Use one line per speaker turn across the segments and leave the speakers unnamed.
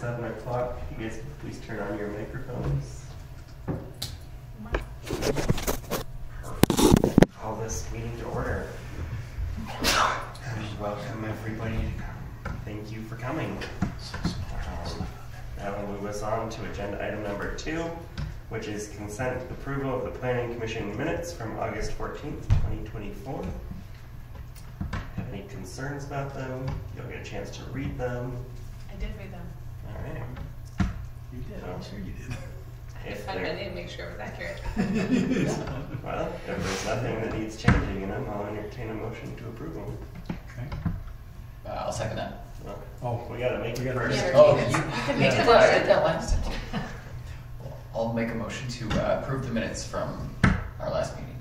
seven o'clock. You guys please turn on your microphones. Call this meeting to order. And welcome everybody. Thank you for coming. That will move us on to agenda item number two, which is consent approval of the planning commission minutes from August fourteenth, twenty twenty-four. Have any concerns about them? You'll get a chance to read them.
I did read them.
All right.
You did, I'm sure you did.
If
I
there-
didn't make sure it was accurate.
Well, if there's nothing that needs changing in them, I'll entertain a motion to approve them.
Okay.
Uh, I'll second that.
Well,
Oh,
We gotta make
We
it
gotta-
first.
Yeah.
Oh,
Yes.
you,
can
you
make
did
a
I
motion.
did that last time too. Well, I'll make a motion to uh, approve the minutes from our last meeting,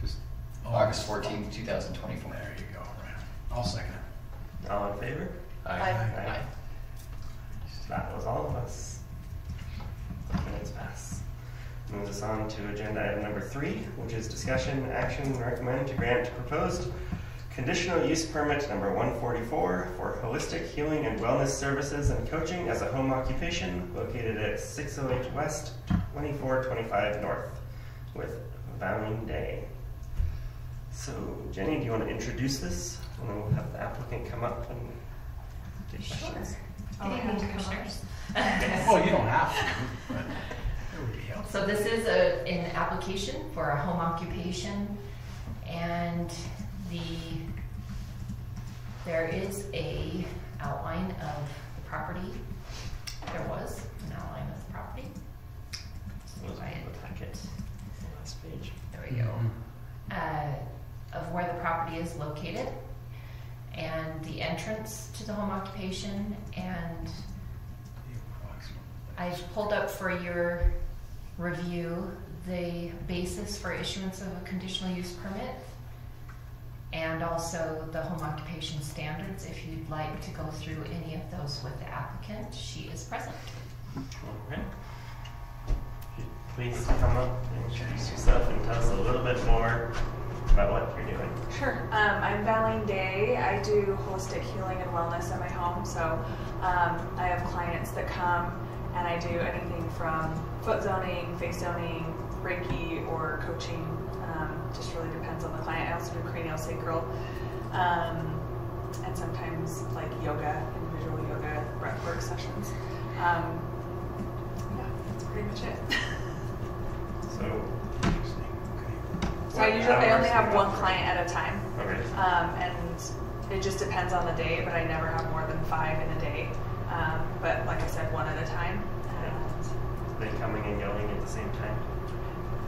just.
August fourteenth, two thousand twenty-four.
There you go, right. I'll second it.
All in favor?
Aye.
Aye. That was all of us. Minutes pass. Moves us on to agenda item number three, which is discussion, action, recommend to grant proposed conditional use permit number one forty-four for holistic healing and wellness services and coaching as a home occupation located at six oh eight west, twenty-four twenty-five north with Valleen Day. So Jenny, do you want to introduce this? And then we'll have the applicant come up and take questions.
Oh, I have to come.
Oh, you don't have to, but it would be helpful.
So this is a, an application for a home occupation, and the, there is a outline of the property. There was an outline of the property.
Those
Right.
are the packet. Last page.
There we go. Uh, of where the property is located, and the entrance to the home occupation, and I've pulled up for your review the basis for issuance of a conditional use permit and also the home occupation standards. If you'd like to go through any of those with the applicant, she is present.
Okay. Please come up and introduce yourself and tell us a little bit more about what you're doing.
Sure. Um, I'm Valleen Day. I do holistic healing and wellness at my home. So um, I have clients that come and I do anything from foot zoning, face zoning, Reiki, or coaching. Um, just really depends on the client. I also do cranial sacral. Um, and sometimes like yoga, individual yoga, breathwork sessions. Um, yeah, that's pretty much it.
So.
So I usually I only have one client at a time.
okay.
Um, and it just depends on the day, but I never have more than five in a day. Um, but like I said, one at a time. And
They coming and going at the same time?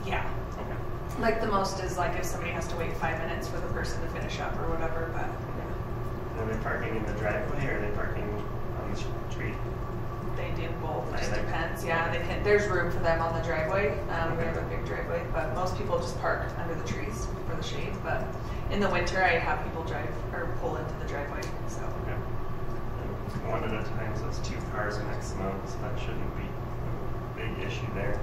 yeah,
Okay.
like the most is like if somebody has to wait five minutes for the person to finish up or whatever. But yeah,
Are they parking in the driveway or are they parking on the street?
They do both. It just
I
depends. Yeah, they can. There's room for them on the driveway. Um, we
Okay.
have a big driveway, but most people just park under the trees for the shade. But in the winter, I have people drive or pull into the driveway. So.
Okay. One at a time, so it's two cars maximum, so that shouldn't be a big issue there.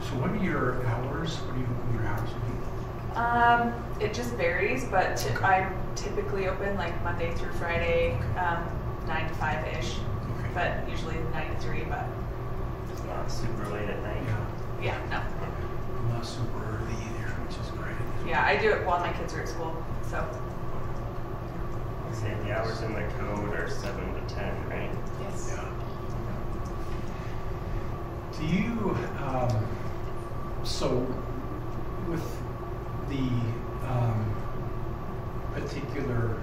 So what are your hours? What do you open your hours would be?
Um, it just varies, but I'm typically open like Monday through Friday, um, nine to five ish,
Okay.
But usually nine to three. But
It's not super late at night.
Yeah,
yeah, no,
Okay.
not super early either, which is great.
yeah, I do it while my kids are at school. So
say the hours in the code are seven to ten, right?
Yes.
Yeah. Do you, um, so with the, um, particular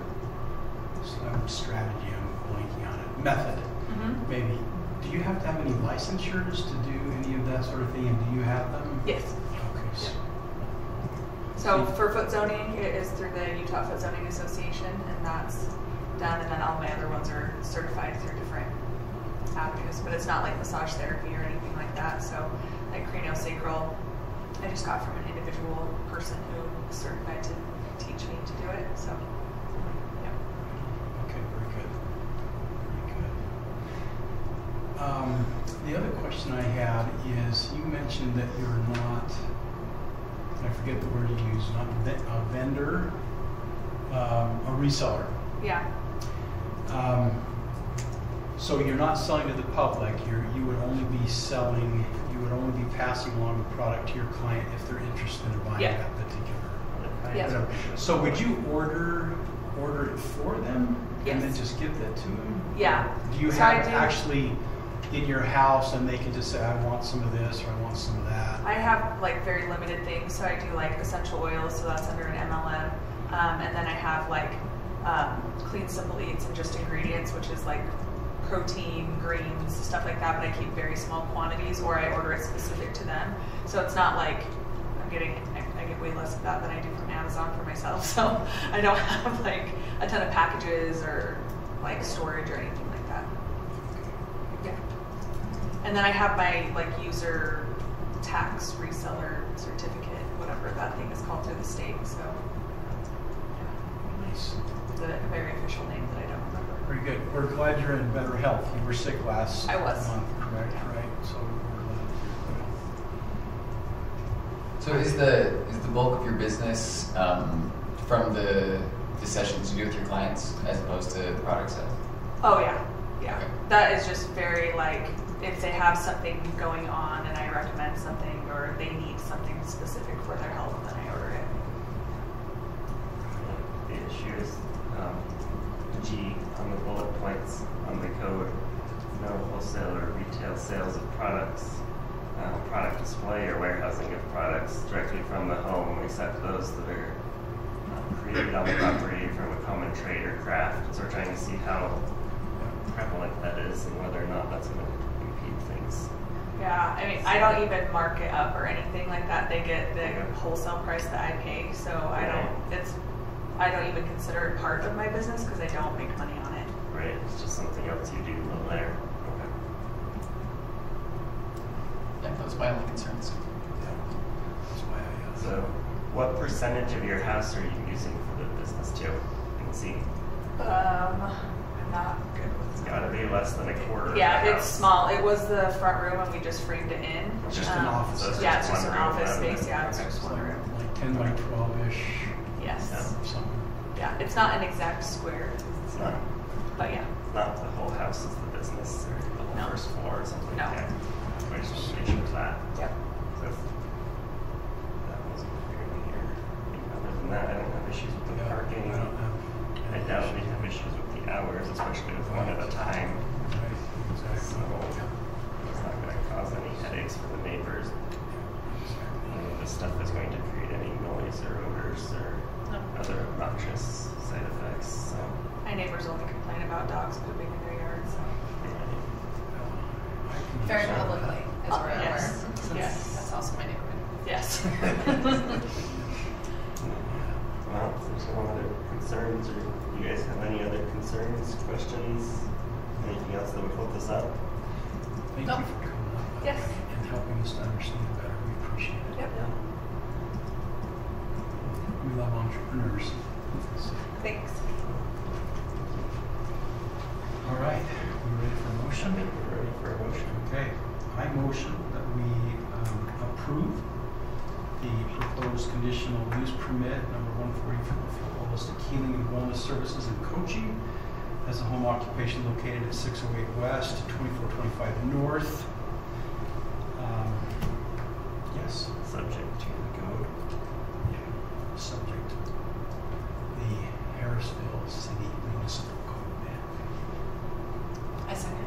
um, strategy, I'm blanking on it, method, Mm-hmm. maybe, do you have to have any licensures to do any of that sort of thing, and do you have them?
yes.
Okay, so,
So for foot zoning, it is through the Utah Foot Zoning Association, and that's done. And then all my other ones are certified through different avenues, but it's not like massage therapy or anything like that. So like craniosacral, I just got from an individual person who certified to teach me to do it. So yeah.
okay, very good. Very good. Um, the other question I had is, you mentioned that you're not, I forget the word you used, not a vendor, um, a reseller.
Yeah.
Um, So you're not selling to the public, you're, you would only be selling, you would only be passing along the product to your client if they're interested in buying
Yeah.
that particular.
Yes.
whatever. So would you order, order it for them? And then just give that to them?
Yeah.
Do you
So
have actually in your house and they can just say, I want some of this or I want some of that?
I have like very limited things, so I do like essential oils, so that's under an MLM, um, and then I have like um, clean simple eats and just ingredients, which is like protein, greens, stuff like that. But I keep very small quantities, or I order it specific to them. So it's not like I'm getting I, I get way less of that than I do from Amazon for myself. So I don't have like a ton of packages or like storage or anything like that. Yeah. And then I have my like user tax reseller certificate, whatever that thing is called through the state. So
Nice.
the very official name that I don't remember.
Very good. We're glad you're in better health. You were sick last
I was.
month, correct? Right? So we're glad.
So is the is the bulk of your business um, from the the sessions you do with your clients as opposed to the product sales?
Oh yeah, yeah.
Okay.
That is just very like if they have something going on and I recommend something or they need something specific for their health, then I order it.
The issue is um, G on the bullet points on the code. No wholesale or retail sales of products, uh, product display or warehousing of products directly from the home, except those that are uh, created on the property from a common trade or craft. So we're trying to see how prevalent that is and whether or not that's going to things.
Yeah, I mean, I don't even mark it up or anything like that. They get the wholesale price that I pay, so I don't. It's I don't even consider it part of my business because I don't make money on it.
Right? It's just something else you do while there. Okay.
Yeah, that was my only concerns.
Yeah. That's why I. Uh,
So, what percentage of your house are you using for the business too? And see,
Um, I'm not good with.
it's got to be less than a quarter.
Yeah,
the
it's
house.
small. It was the front room and we just framed it in.
Just an um, office.
So it's
Yeah, it's
just
just
one
an
room
office
rather
space. Yeah, it's just one room.
like 10 by 12 ish,
Yes.
something.
Yeah, it's not an exact square,
It's not,
but yeah.
not the whole house is the business or the whole
No.
first floor or something.
No.
Okay. I just want to make sure of that.
Yep.
So if that wasn't appearing here. Other than that, I don't have issues with the
Yeah,
parking.
I don't have.
I doubt we have issues with the hours, especially with one at a time. So it's not going to cause any headaches for the neighbors. None of this stuff is going to create any noise or odors or
No.
other obnoxious side effects. So,
My neighbors only complain about dogs pooping in their yard, so.
Very publicly, as
Oh,
we're
yes.
aware.
Yes.
That's also my neighborhood.
Yes.
well, there's no other concerns, or you guys have any other concerns, questions, anything else that would hold this up?
Thank
No.
you for coming up.
Yes.
And helping us to understand it better. We appreciate it.
Yep.
We love entrepreneurs.
Thanks.
All right, we ready for a
I
motion?
think we're ready for a motion.
Okay, I motion that we um, approve the proposed conditional use permit number 144 for holistic healing and wellness services and coaching as a home occupation located at 608 West, 2425 North. Um, Yes,
Subject to the code.
yeah, subject, the Harrisville City Municipal Code.
I second.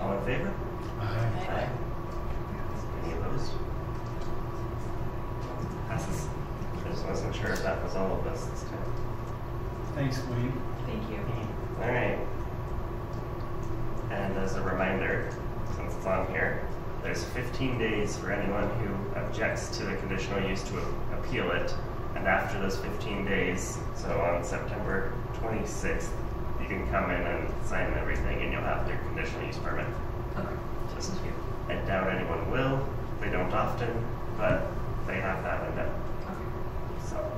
All in favor?
Aye.
Any opposed? Passes. I just wasn't sure if that was all of us this time.
Thanks, Wayne.
Thank you.
All right. And as a reminder, since it's on here, there's 15 days for anyone who objects to the conditional use to appeal it. And after those 15 days, so on September 26th, you can come in and sign everything and you'll have your conditional use permit.
Okay.
Just, I doubt anyone will. They don't often, but they have that in window. So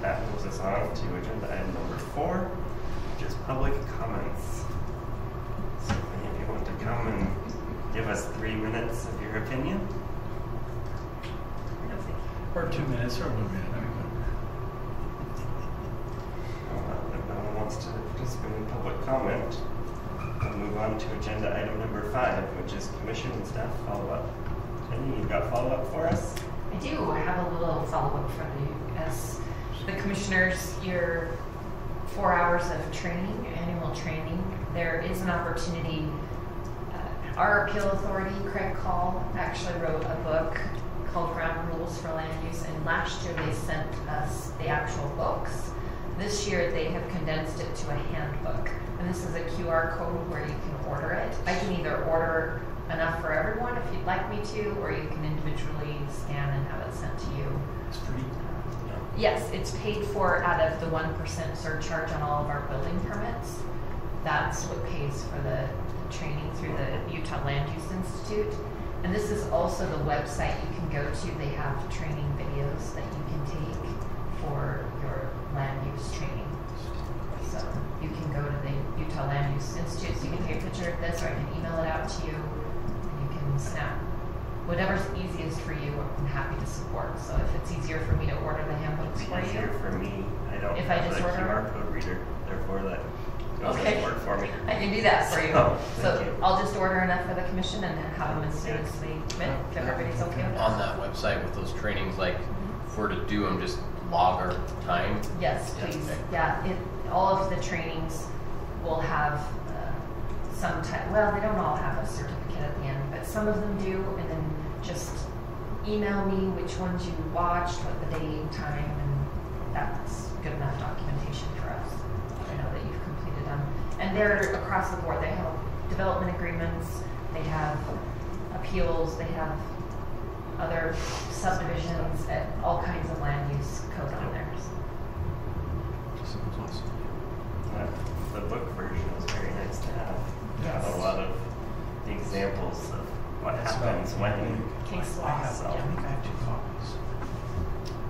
that moves us on to agenda item number four, which is public comments. So if you want to come and give us three minutes of your opinion.
Or two minutes, or one minute. I mean,
Uh, If no one wants to participate in public comment, we'll move on to agenda item number five, which is commission and staff follow-up. Jenny, you got follow-up for us?
I do. I have a little follow-up for you. As the commissioners, your four hours of training, annual training, there is an opportunity. uh, Our appeal authority, Craig Call, actually wrote a book called Ground Rules for Land Use, and last year they sent us the actual books. This year they have condensed it to a handbook, and this is a QR code where you can order it. I can either order enough for everyone if you'd like me to, or you can individually scan and have it sent to you.
It's pretty,
Yes, it's paid for out of the one percent surcharge on all of our building permits. That's what pays for the training through the Utah Land Use Institute. And this is also the website you can go to. They have training videos that you can take for your land use training. So you can go to the Utah Land Use Institute, so you can take a picture of this, or I can email it out to you. And you can snap whatever's easiest for you, I'm happy to support. So if it's easier for me to order the handbooks for you,
for me. I don't
If I just order
QR code reader, therefore that doesn't
Okay.
work for me.
I can do that for you.
Oh, thank
So
you.
I'll just order enough for the commission and then have them as soon as we commit, if everybody's okay with
On
that.
that website with those trainings, like, if we're to do them, just log our time.
Yes,
Yeah,
please.
okay.
Yeah, it, all of the trainings will have uh, some type, well, they don't all have a certificate at the end, but some of them do, and then just email me which ones you watched, what the date, time, and that's good enough documentation for us. I know that you've completed them. And they're across the board. They have development agreements, they have appeals, they have other subdivisions, and all kinds of land use code on there.
Uh, The book version was very nice to have. Got a lot of the examples of what
That's
happens
about-
when.
Case
I have,
laws,
I
yeah.
I have two copies.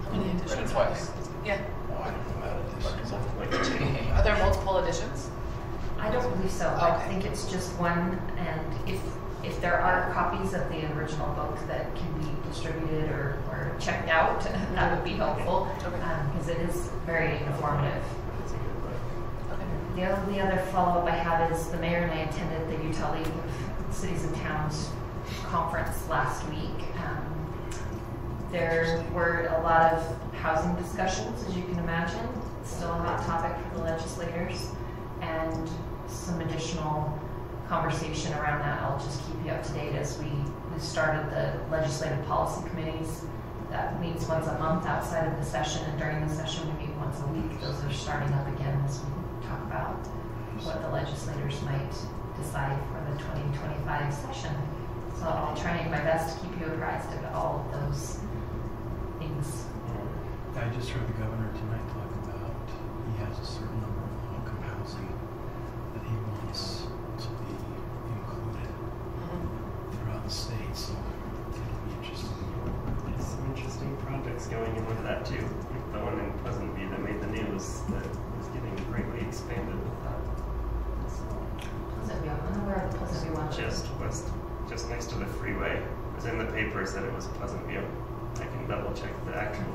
How many
Read it
editions?
twice.
Yeah.
Oh, I don't know about editions.
Like.
Are there multiple editions?
I don't believe so. I think it's just one, and if, if there are copies of the original book that can be distributed or, or checked out, that would be helpful,
Okay.
because it is very informative.
It's a good book.
Okay.
The only other follow-up I have is the mayor and I attended the Utah League of Cities and Towns conference last week. Um, There were a lot of housing discussions, as you can imagine, still a hot topic for the legislators, and some additional conversation around that. I'll just keep you up to date as we, we started the legislative policy committees. That meets once a month outside of the session, and during the session, we meet once a week. Those are starting up again as we talk about what the legislators might decide for the 2025 session. So I'll try my best to keep you apprised of all of those things.
I just heard the governor tonight talk about, he has a certain number of low-income housing that he wants to be included throughout the state, so it'll be interesting.
There's some interesting projects going in with that too. Like the one in Pleasant View that made the news that is getting greatly expanded with that. So,
Pleasant View, I'm aware of the Pleasant View one.
just west, just next to the freeway. It was in the papers that it was Pleasant View. I can double check the actual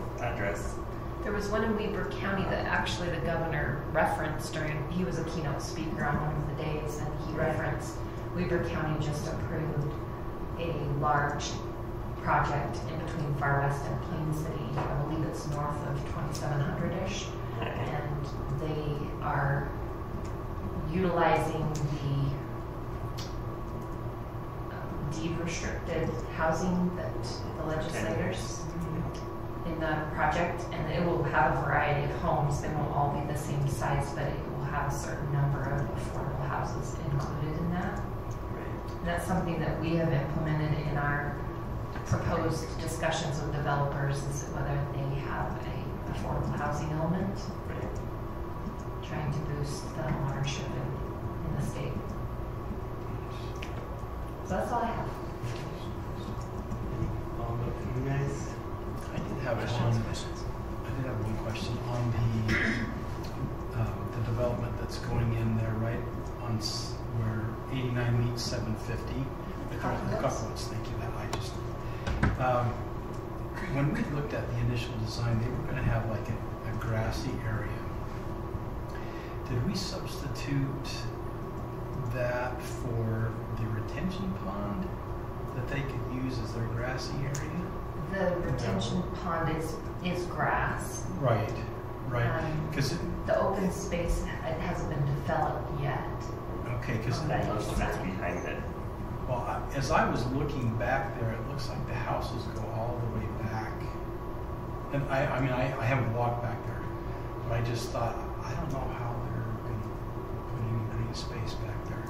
There was one in Weber County that actually the governor referenced during, he was a keynote speaker on one of the days, and he
Right.
referenced Weber County just approved a large project in between Farr West and Plain City. I believe it's north of 2700-ish. and they are utilizing the um, deed restricted housing that the legislators in the project, and it will have a variety of homes. They won't all be the same size, but it will have a certain number of affordable houses included in that. And that's something that we have implemented in our proposed discussions with developers, is whether they have a affordable housing element trying to boost the ownership in, in the state. So that's all I have.
All good for you guys?
I did have one, I did have one question on the, um, the development that's going in there, right, on s- where eighty-nine meets seven fifty. The Cock- the
Cockles.
Cockwoods, thank you, that, I just, um, when we looked at the initial design, they were gonna have like a, a grassy area. Did we substitute that for the retention pond that they could use as their grassy area?
The retention pond is, is grass.
Right, right.
Um,
Because,
The open space, it hasn't been developed yet.
okay, because,
Okay.
Most of it's behind it.
well, I- as I was looking back there, it looks like the houses go all the way back. And I, I mean, I, I haven't walked back there, but I just thought, I don't know how they're gonna put any green space back there.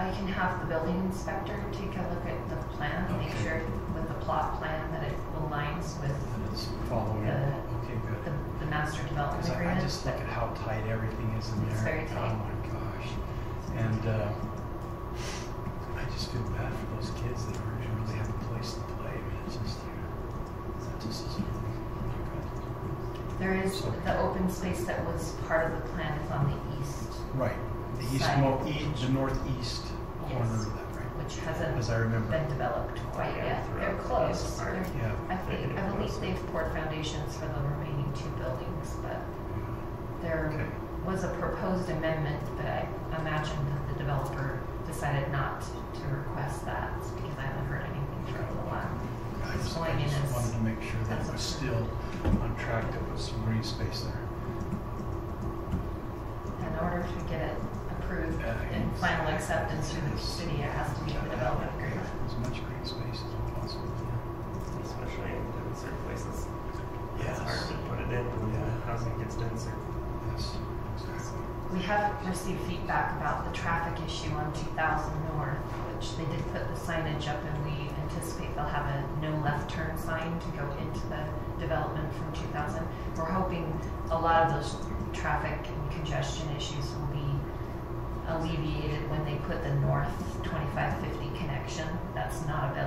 I can have the building inspector take a look at the plan, make
Okay.
sure with the plot plan that it aligns with
And it's following,
The-
okay, good.
the, the master development
Because I, I
agreement.
just look at how tight everything is in there.
It's very tight.
Oh my gosh. And uh, I just feel bad for those kids that aren't gonna really have a place to play. I mean, it's just, that just isn't not good.
There is,
So-
the open space that was part of the plan is on the east,
Right, east,
Side.
the northeast corner
Yes.
of that, right?
which hasn't
As I remember.
been developed quite yet. They're close. They're-
Yeah.
I think, I believe they've poured foundations for the remaining two buildings, but mm-hmm. there
Okay.
was a proposed amendment, but I imagine that the developer decided not to request that because I haven't heard anything from the lab.
I just, I just wanted to make sure that it was still on track, that was some green space there.
In order to get it
Uh,
and final acceptance through the city, it has to be in the development agreement.
As much green space as possible, yeah.
especially in in certain places.
Yes.
It's hard to put it in when the housing gets denser.
Yes, exactly.
We have received feedback about the traffic issue on 2000 North, which they did put the signage up and we anticipate they'll have a no left turn sign to go into the development from 2000. We're hoping a lot of those traffic and congestion issues will be alleviated when they put the north 2550 connection. That's not available